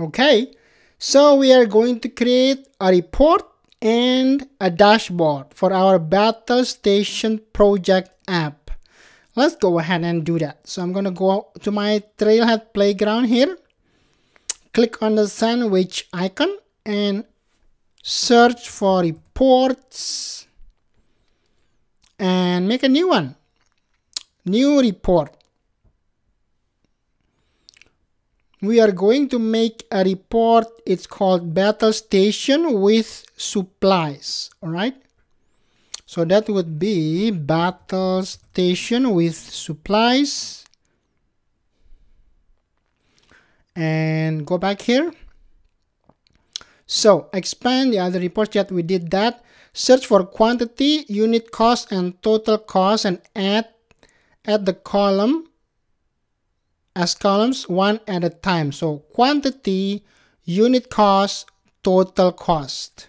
Okay, so we are going to create a report and a dashboard for our battle station project app. Let's go ahead and do that. So I'm going to go to my Trailhead playground here. Click on the sandwich icon and search for reports and make a new one. New report. We are going to make a report. It's called battle station with supplies. All right? So that would be battle station with supplies. And go back here. So expand the other report yet we did that. Search for quantity unit cost and total cost and add add the column as columns one at a time. So quantity, unit cost, total cost.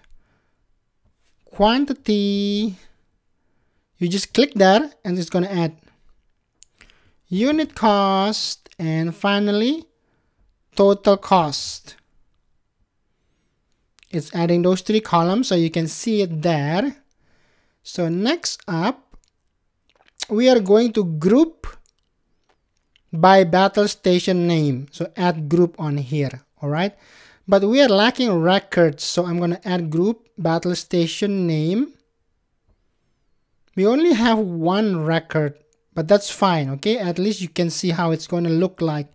Quantity, you just click that and it's going to add unit cost and finally total cost. It's adding those three columns so you can see it there. So next up, we are going to group by battle station name. So add group on here, all right? But we are lacking records, so I'm to add group battle station name. We only have one record, but that's fine, okay? At least you can see how it's to look like.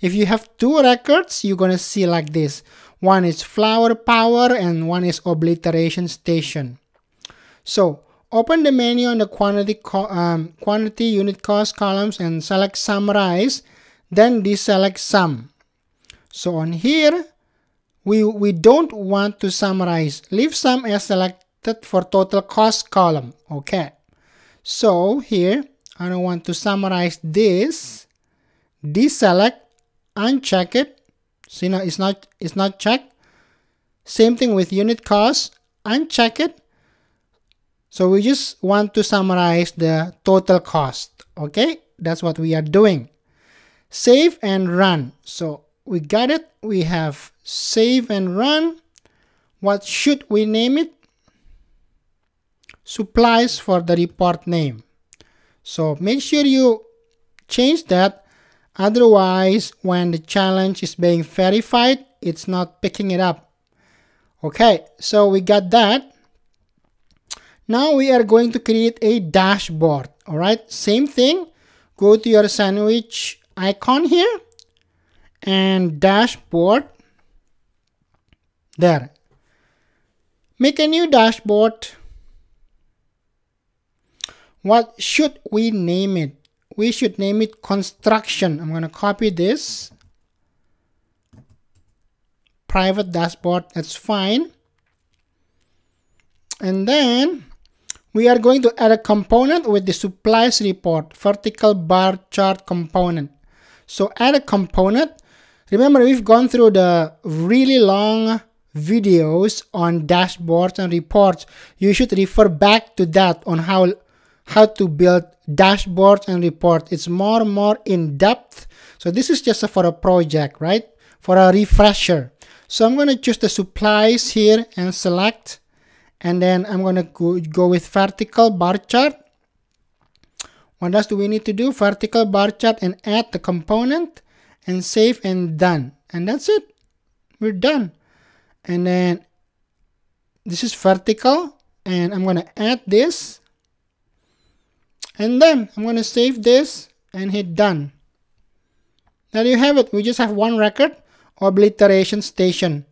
If you have two records, you're to see like this. One is flower power and one is obliteration station. So Open the menu on the quantity, um, quantity unit cost columns and select summarize, then deselect sum. So on here, we, we don't want to summarize. Leave sum as selected for total cost column. Okay. So here, I don't want to summarize this. Deselect, uncheck it. See now it's not it's not checked. Same thing with unit cost. Uncheck it so we just want to summarize the total cost. Okay, that's what we are doing. Save and run. So we got it. We have save and run. What should we name it? Supplies for the report name. So make sure you change that. Otherwise, when the challenge is being verified, it's not picking it up. Okay, so we got that. Now we are going to create a dashboard. All right, same thing. Go to your sandwich icon here and dashboard. There. Make a new dashboard. What should we name it? We should name it construction. I'm going to copy this. Private dashboard, that's fine. And then we are going to add a component with the supplies report vertical bar chart component. So add a component. Remember, we've gone through the really long videos on dashboards and reports. You should refer back to that on how how to build dashboards and reports. It's more and more in depth. So this is just for a project, right? For a refresher. So I'm going to choose the supplies here and select and then I'm going to go, go with vertical bar chart. What else do we need to do? Vertical bar chart and add the component and save and done. And that's it. We're done. And then this is vertical and I'm going to add this. And then I'm going to save this and hit done. There you have it. We just have one record, obliteration station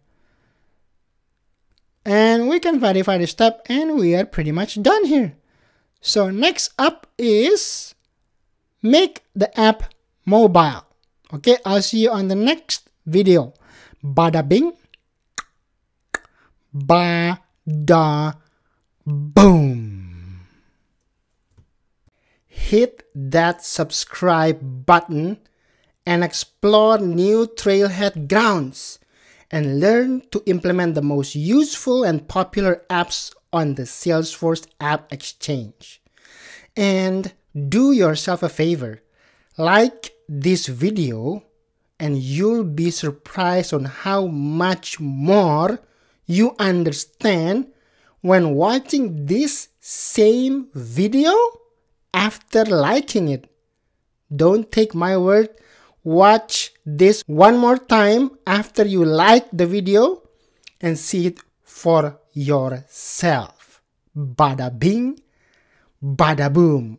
and we can verify the step and we are pretty much done here. So next up is make the app mobile. Okay, I'll see you on the next video. Bada bing, bada boom. Hit that subscribe button and explore new trailhead grounds and learn to implement the most useful and popular apps on the Salesforce App Exchange. And do yourself a favor, like this video and you'll be surprised on how much more you understand when watching this same video after liking it. Don't take my word. Watch this one more time after you like the video and see it for yourself. Bada bing, bada boom.